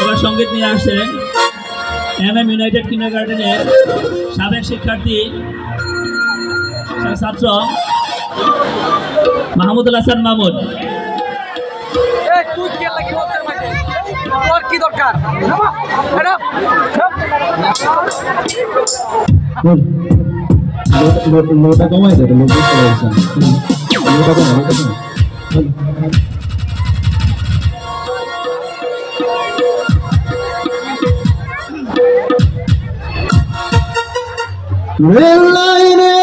এবার সংগীত নিয়ে আসছেন এম এম ইউনাইটেড কিন্ডার গার্ডেনের সাবেক শিক্ষার্থী ছাত্র মাহমুদুল হাসান মাহমুদ কি লাগি বলতে মাঝে তোর কি দরকার? লোটা কমাই দেবে লোটা কমাই Red line